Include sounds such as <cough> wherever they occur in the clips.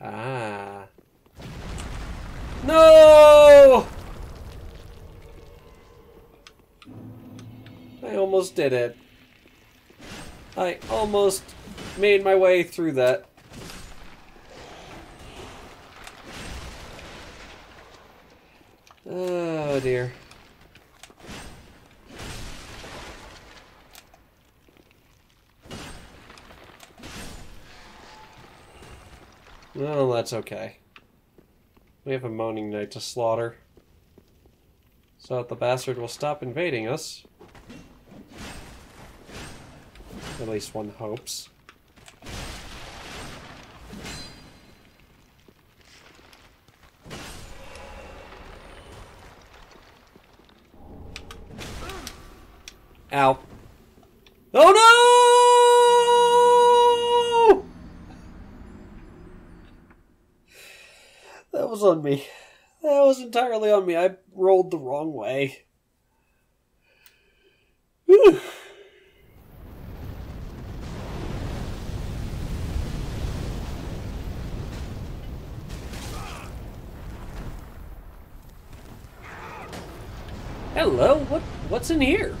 Ah. No! I almost did it. I almost made my way through that. Oh dear. Well, that's okay. We have a moaning knight to slaughter. So that the bastard will stop invading us. At least one hopes. Ow. Oh no! That was on me. That was entirely on me. I rolled the wrong way. Whew. <sighs> Hello, what what's in here?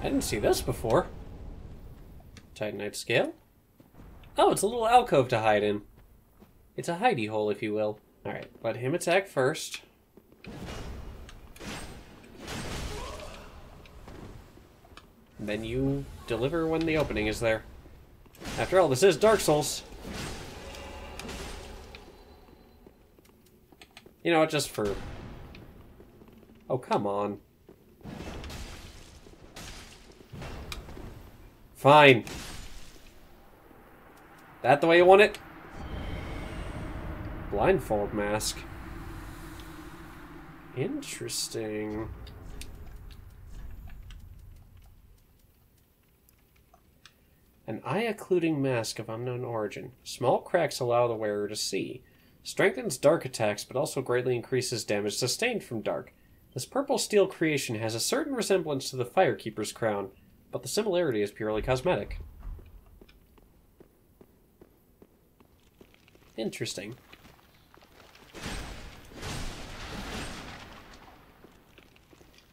I didn't see this before. Titanite scale? Oh, it's a little alcove to hide in. It's a hidey hole, if you will. Alright, let him attack first. Then you deliver when the opening is there. After all, this is Dark Souls. You know just for... Oh, come on. Fine. That the way you want it? Blindfold mask. Interesting. An eye-occluding mask of unknown origin. Small cracks allow the wearer to see. Strengthens dark attacks, but also greatly increases damage sustained from dark. This purple steel creation has a certain resemblance to the Firekeeper's crown, but the similarity is purely cosmetic. Interesting.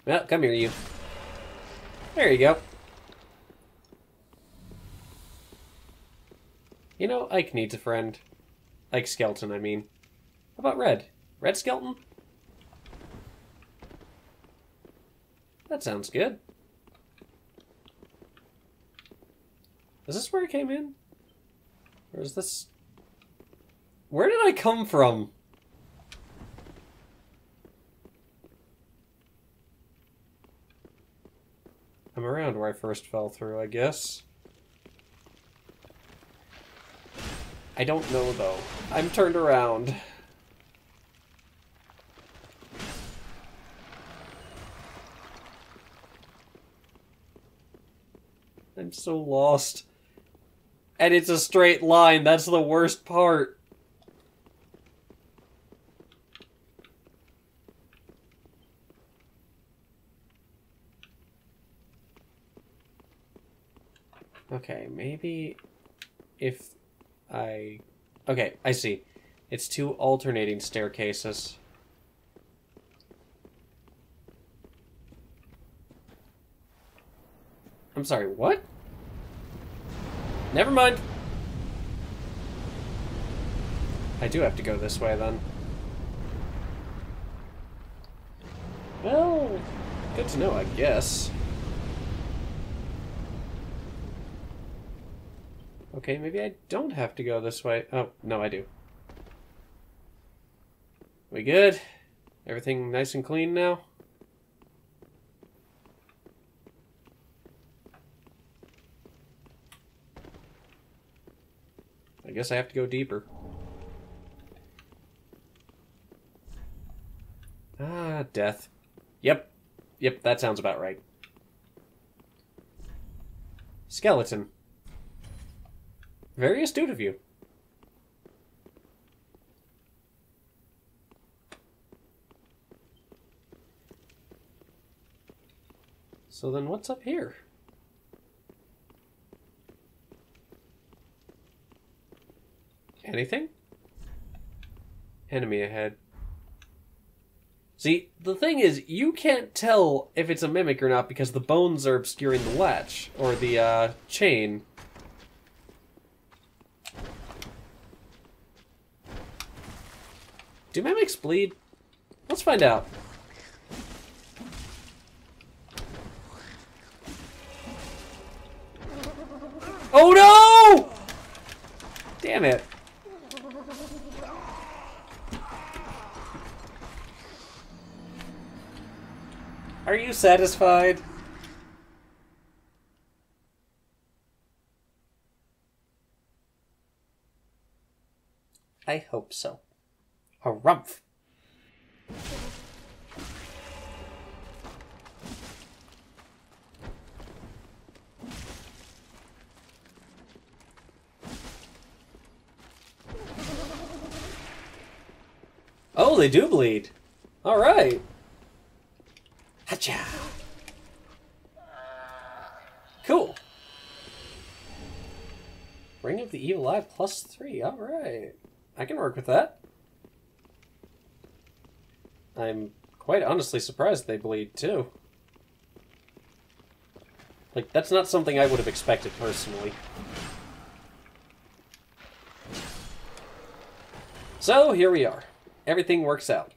Well, come here, you. There you go. You know, Ike needs a friend. Ike Skeleton, I mean. How about Red? Red Skeleton? That sounds good. Is this where I came in? Or is this... Where did I come from? I'm around where I first fell through, I guess. I don't know, though. I'm turned around. I'm so lost. And it's a straight line. That's the worst part. Okay, maybe if I... Okay, I see. It's two alternating staircases. I'm sorry, what? Never mind. I do have to go this way, then. Well, good to know, I guess. Okay, maybe I don't have to go this way. Oh, no, I do. We good? Everything nice and clean now? I guess I have to go deeper. Ah, death. Yep. Yep, that sounds about right. Skeleton. Very astute of you. So then what's up here? Anything? Enemy ahead. See, the thing is, you can't tell if it's a mimic or not because the bones are obscuring the latch, or the, uh, chain. Do mimics bleed? Let's find out. Oh no! Damn it. Are you satisfied? I hope so. Harumph. Oh, they do bleed. All right. Hacha. Cool. Ring of the Evil Eye plus three. All right. I can work with that. I'm quite honestly surprised they bleed too. Like, that's not something I would have expected personally. So, here we are. Everything works out.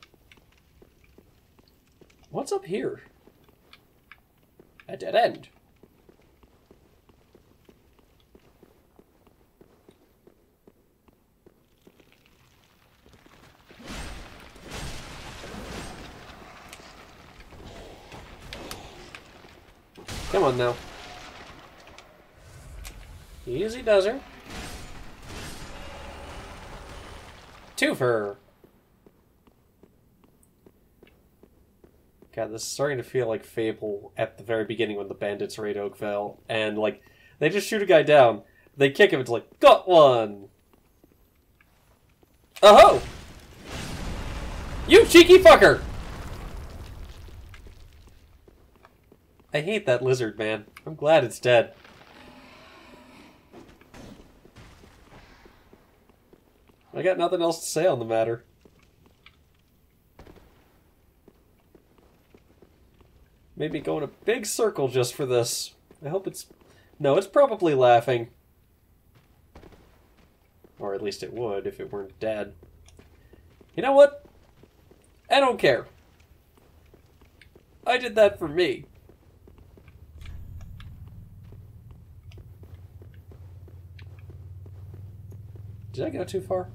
What's up here? A dead end. Come though. Easy does her. Twofer. God, this is starting to feel like Fable at the very beginning when the bandits raid Oakvale, and like they just shoot a guy down, they kick him, it's like got one. Oh ho! You cheeky fucker! I hate that lizard, man. I'm glad it's dead. I got nothing else to say on the matter. Made me go in a big circle just for this. I hope it's... No, it's probably laughing. Or at least it would if it weren't dead. You know what? I don't care. I did that for me. Did I go too far?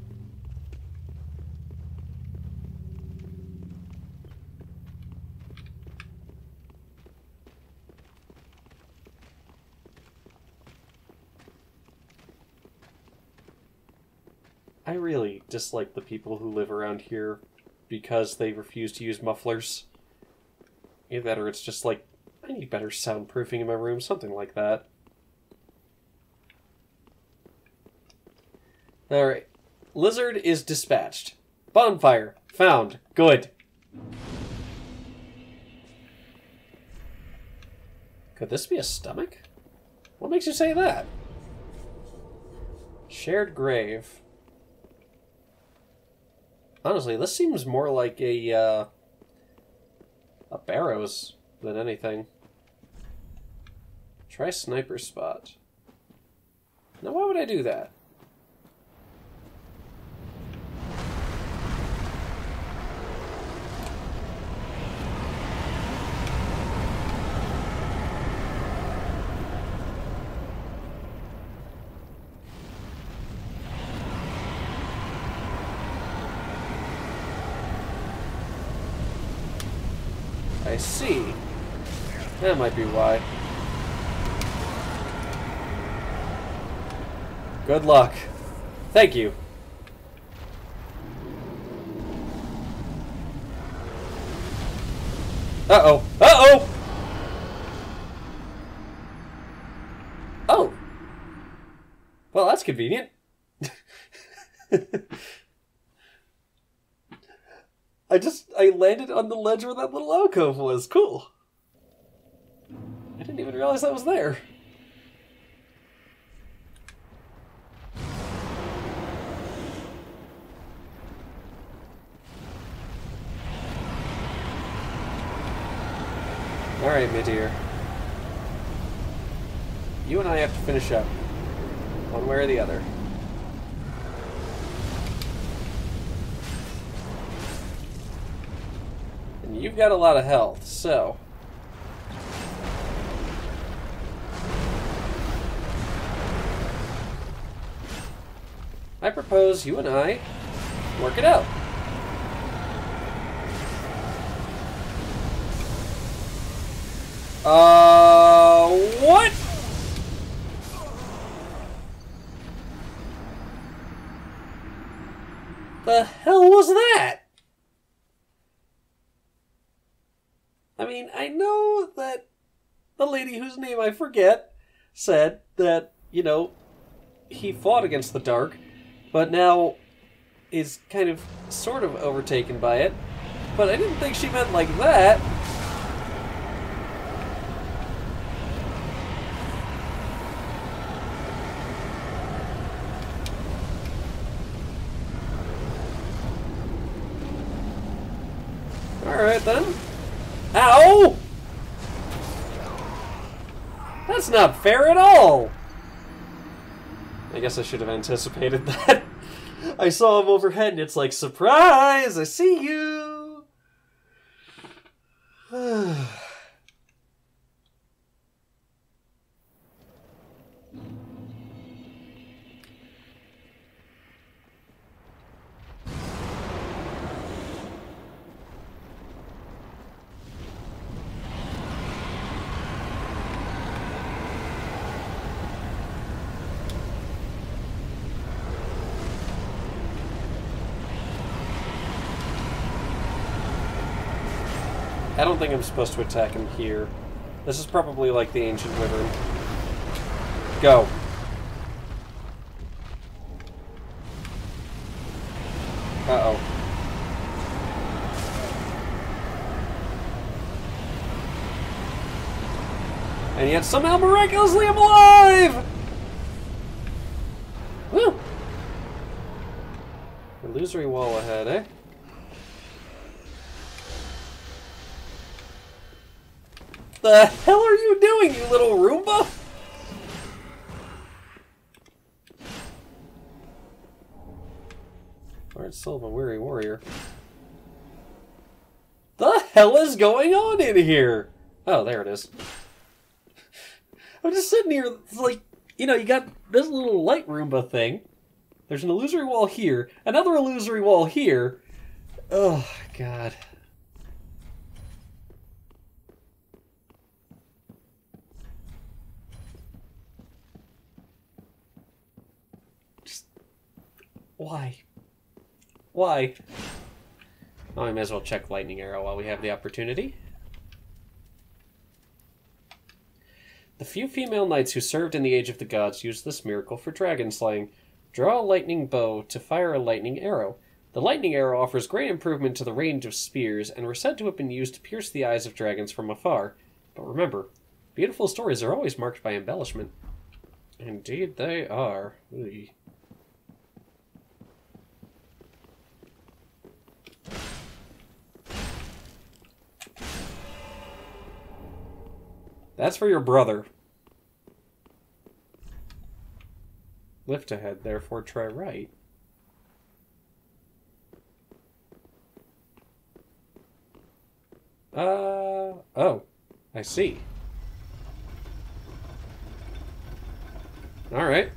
I really dislike the people who live around here because they refuse to use mufflers. Either that or it's just like, I need better soundproofing in my room, something like that. Alright. Lizard is dispatched. Bonfire. Found. Good. Could this be a stomach? What makes you say that? Shared grave. Honestly, this seems more like a, uh, a barrows than anything. Try sniper spot. Now, why would I do that? I see. That might be why. Good luck. Thank you. Uh-oh. Uh-oh! Oh! Well, that's convenient. <laughs> I just I landed on the ledge where that little alcove was. Cool. I didn't even realize that was there. Alright, my dear. You and I have to finish up. One way or the other. And you've got a lot of health, so... I propose you and I work it out. Uh, what? The hell was that? I mean, I know that the lady whose name I forget said that, you know, he fought against the dark, but now is kind of sort of overtaken by it. But I didn't think she meant like that. Alright then. Ow! That's not fair at all! I guess I should have anticipated <laughs> that. I saw him overhead and it's like, surprise! I see you! I don't think I'm supposed to attack him here. This is probably like the ancient wyvern. Go. Uh-oh. And yet somehow miraculously I'm alive! Woo! Illusory wall ahead, eh? The hell are you doing, you little Roomba? Lord Silva, weary warrior. The hell is going on in here? Oh, there it is. I'm just sitting here, like, you know, you got this little light Roomba thing. There's an illusory wall here, another illusory wall here. Oh, God. Why? Why? Oh, I may as well check Lightning Arrow while we have the opportunity. The few female knights who served in the Age of the Gods used this miracle for dragon slaying. Draw a lightning bow to fire a lightning arrow. The lightning arrow offers great improvement to the range of spears and were said to have been used to pierce the eyes of dragons from afar. But remember, beautiful stories are always marked by embellishment. Indeed they are. Ooh. That's for your brother. Lift ahead, therefore try right. Uh, oh, I see. Alright.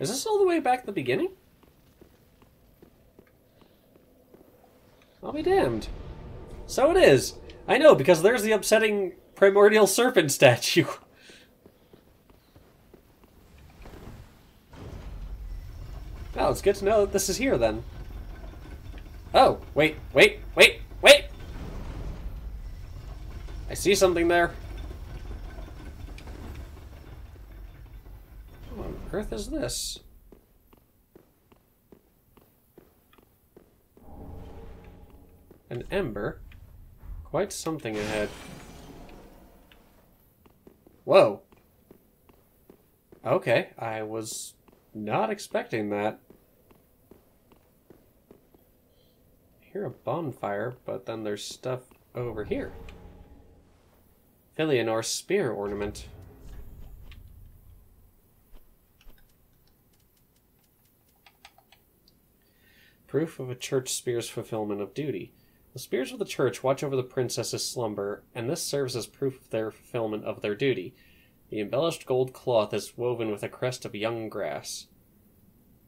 Is this all the way back at the beginning? I'll be damned. So it is. I know, because there's the upsetting primordial serpent statue. <laughs> Oh, it's good to know that this is here, then. Oh, wait, wait, wait, wait! I see something there. What on earth is this? An ember? Quite something ahead. Whoa. Okay, I was not expecting that. hear a bonfire, but then there's stuff over here. Filianore spear ornament. Proof of a church spear's fulfillment of duty. The spears of the church watch over the princess's slumber, and this serves as proof of their fulfillment of their duty. The embellished gold cloth is woven with a crest of young grass.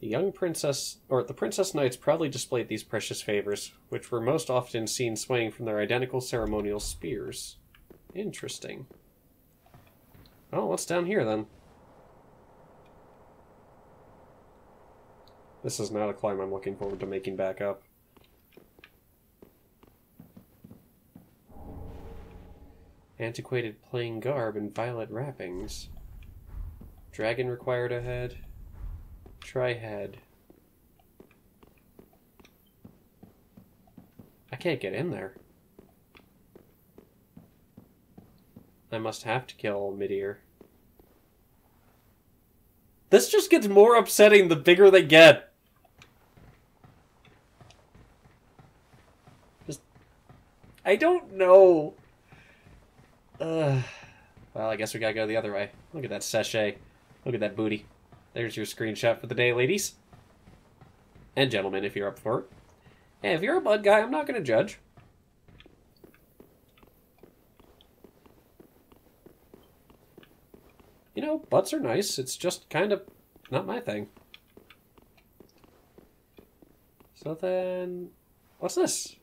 The young princess, or the princess knights proudly displayed these precious favors, which were most often seen swaying from their identical ceremonial spears. Interesting. Oh, what's down here then? This is not a climb I'm looking forward to making back up. Antiquated plain garb and violet wrappings. Dragon required ahead. Try head. I can't get in there. I must have to kill Midir. This just gets more upsetting the bigger they get. Just... I don't know. Uh, <sighs> well, I guess we gotta go the other way. Look at that sachet. Look at that booty. There's your screenshot for the day, ladies. And gentlemen, if you're up for it. And if you're a bud guy, I'm not gonna judge. You know, butts are nice. It's just kind of not my thing. So then, what's this?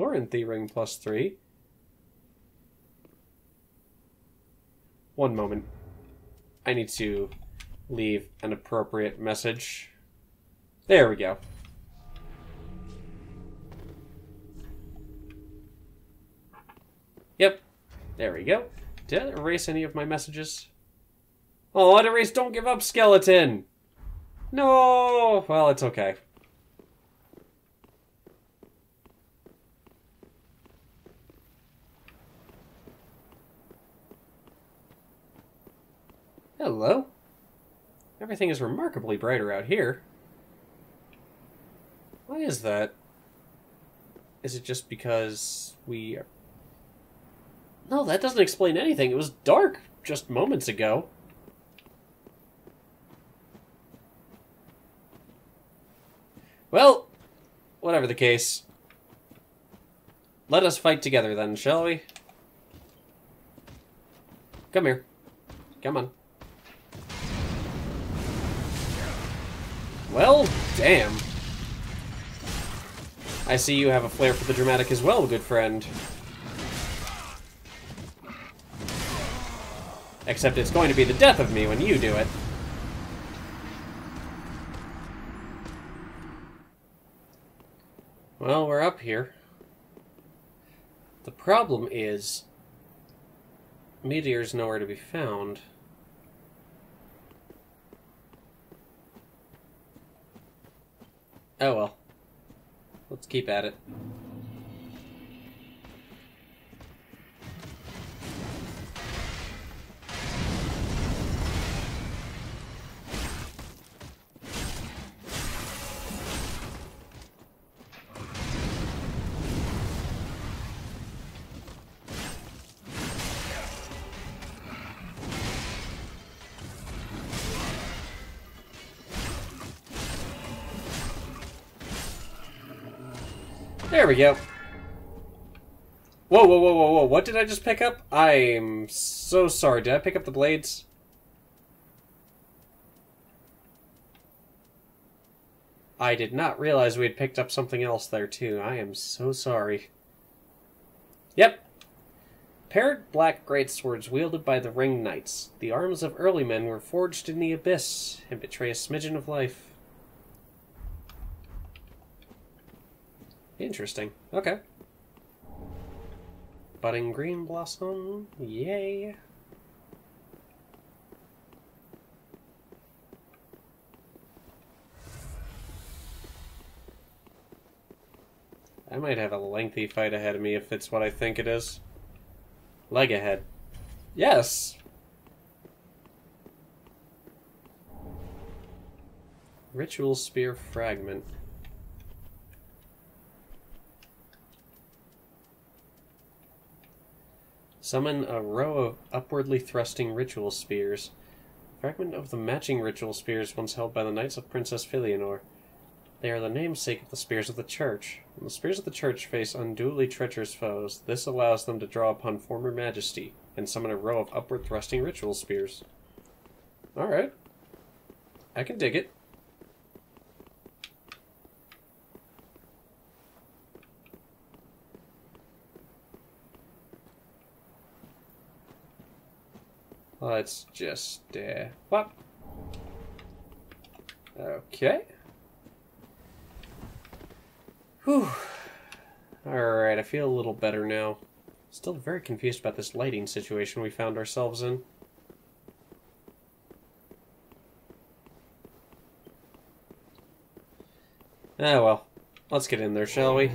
Chloranthy ring plus three. One moment. I need to leave an appropriate message. There we go. Yep. There we go. Did I erase any of my messages? Oh, I'd erase Don't Give Up Skeleton! No! Well, it's okay. Hello. Everything is remarkably brighter out here. Why is that? Is it just because we are... No, that doesn't explain anything. It was dark just moments ago. Well, whatever the case. Let us fight together then, shall we? Come here. Come on. Well, damn. I see you have a flair for the dramatic as well, good friend. Except it's going to be the death of me when you do it. Well, we're up here. The problem is... Meteor's nowhere to be found. Oh well. Let's keep at it. We go. Whoa, whoa, whoa, whoa, whoa. What did I just pick up? I'm so sorry. Did I pick up the blades? I did not realize we had picked up something else there, too. I am so sorry. Yep. Paired black greatswords wielded by the Ring Knights. The arms of early men were forged in the abyss and betray a smidgen of life. Interesting. Okay. Budding green blossom. Yay. I might have a lengthy fight ahead of me if it's what I think it is. Leg ahead. Yes! Ritual Spear Fragment. Summon a row of upwardly thrusting ritual spears. Fragment of the matching ritual spears once held by the Knights of Princess Filianore. They are the namesake of the spears of the church. When the spears of the church face unduly treacherous foes, this allows them to draw upon former majesty and summon a row of upward thrusting ritual spears. Alright. I can dig it. Let's just, uh, what? Okay. Whew. Alright, I feel a little better now. Still very confused about this lighting situation we found ourselves in. Ah well. Let's get in there, shall we?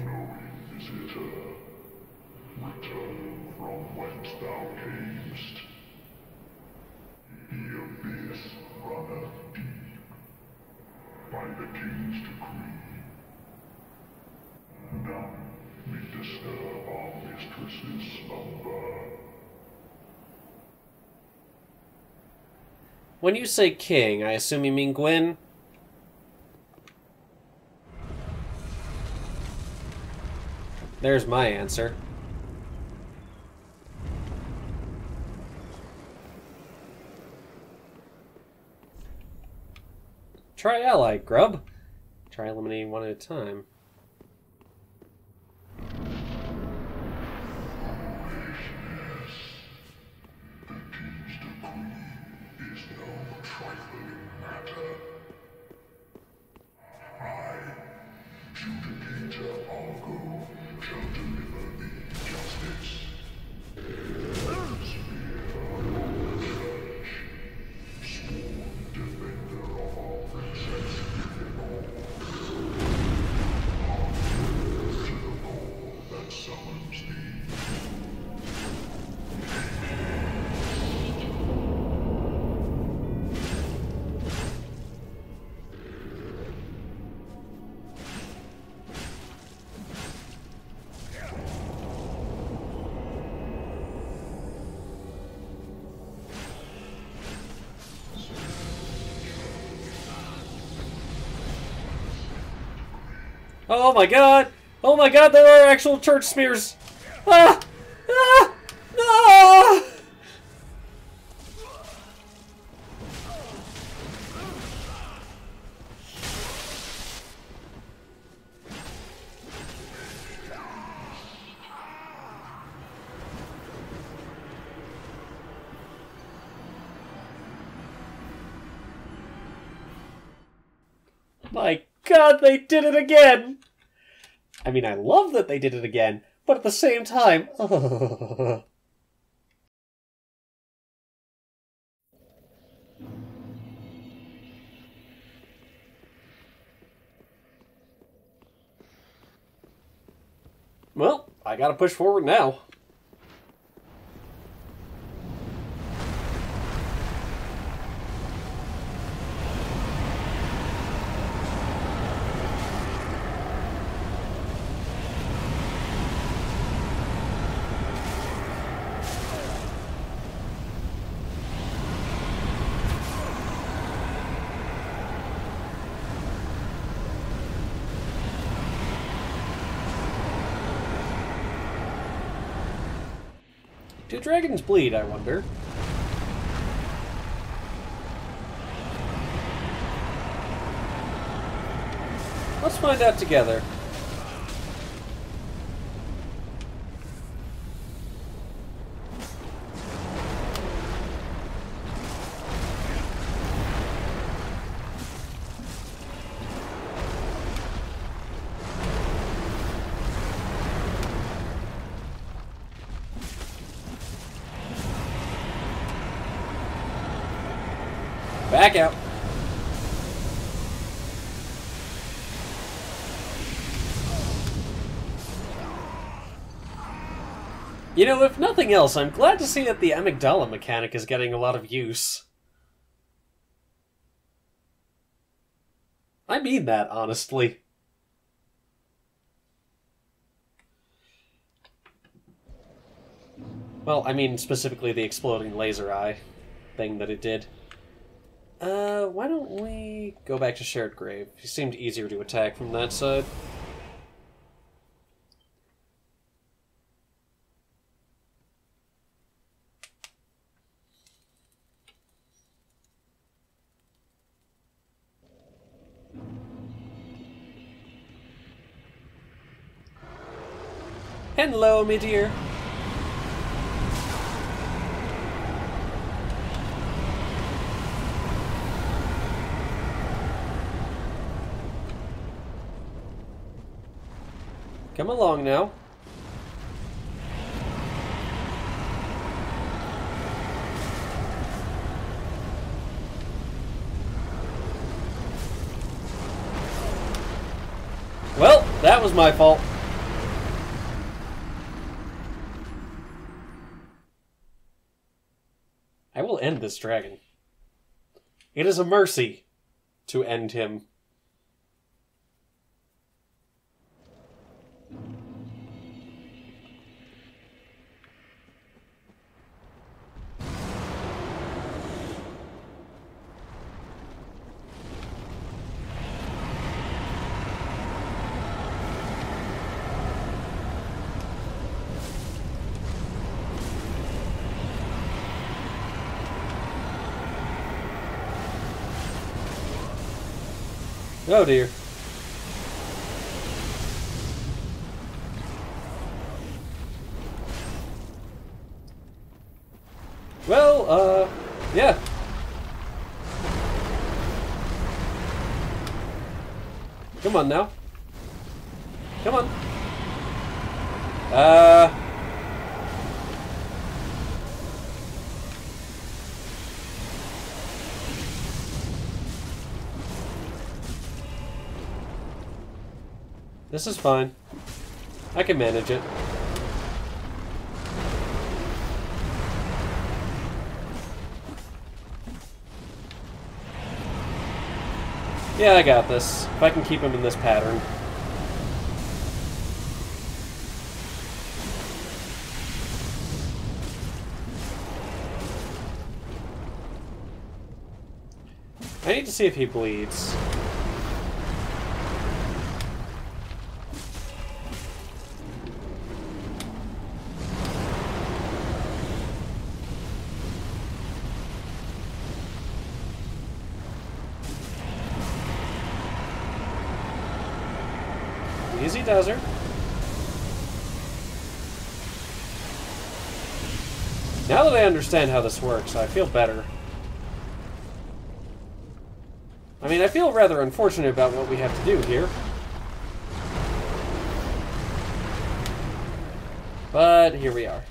You say king, I assume you mean Gwyn? There's my answer. Try ally, grub. Try eliminating one at a time. Oh my god! Oh my god, there are actual church spears! Ah! Ah! Ah! My god, they did it again! I mean, I love that they did it again, but at the same time. <laughs> Well, I gotta push forward now. Do dragons bleed, I wonder? Let's find out together. Back out. You know, if nothing else, I'm glad to see that the amygdala mechanic is getting a lot of use. I mean that, honestly. Well, I mean specifically the exploding laser eye thing that it did. Uh, why don't we go back to Shared Grave? He seemed easier to attack from that side. Hello, me dear. Come along now. Well, that was my fault. I will end this dragon. It is a mercy to end him. Oh dear. Well, uh, yeah. Come on now. Come on. Uh... This is fine. I can manage it. Yeah, I got this. If I can keep him in this pattern. I need to see if he bleeds. Easy does her. Now that I understand how this works, I feel better. I mean, I feel rather unfortunate about what we have to do here. But here we are.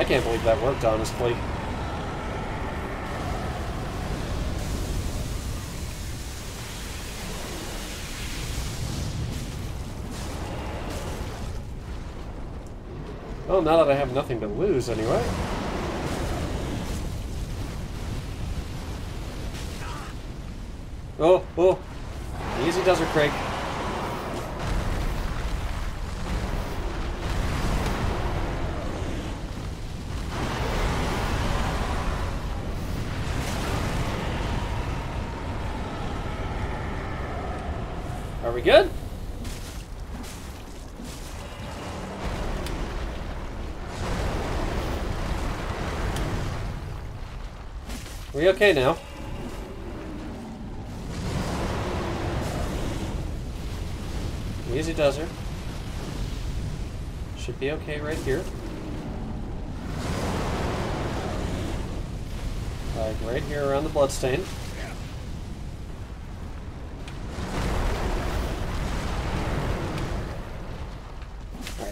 I can't believe that worked, honestly. Well, now that I have nothing to lose, anyway. Oh, oh. Easy does her, Craig. We good? we okay now? Easy does her. Should be okay right here. Like right here around the bloodstain.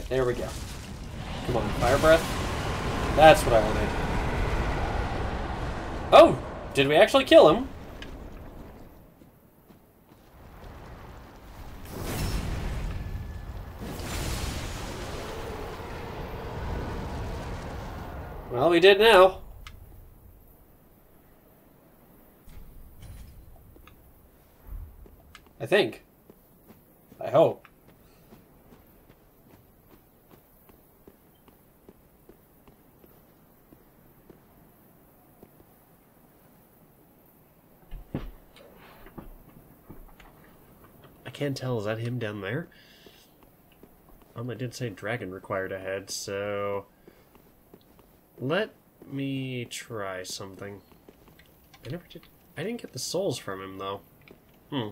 There we go. Come on, fire breath. That's what I wanted. Oh! Did we actually kill him? Well, we did now. I think. I hope. Can't tell. Is that him down there? Um, I did say dragon required ahead, so... Let me try something. I never did... I didn't get the souls from him, though. Hmm.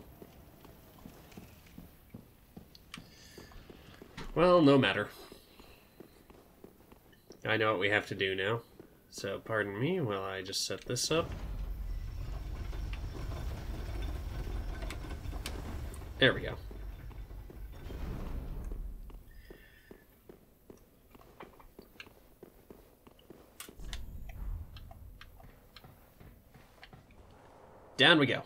Well, no matter. I know what we have to do now. So, pardon me while I just set this up. There we go. Down we go.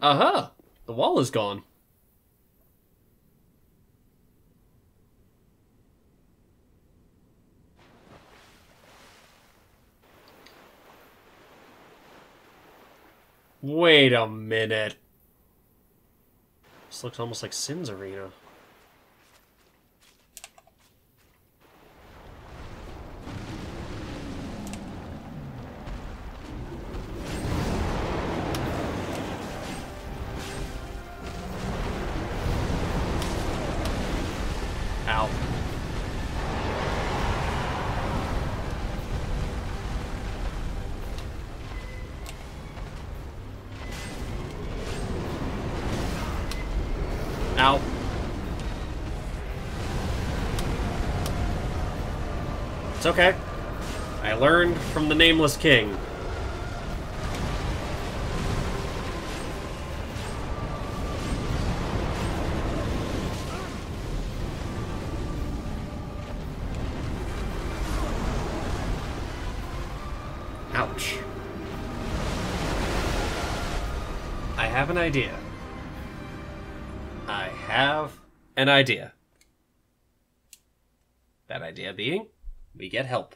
Aha! The wall is gone. Wait a minute. This looks almost like Sin's Arena. Ow. It's okay. I learned from the Nameless King. Ouch. I have an idea. An idea. That idea being, we get help.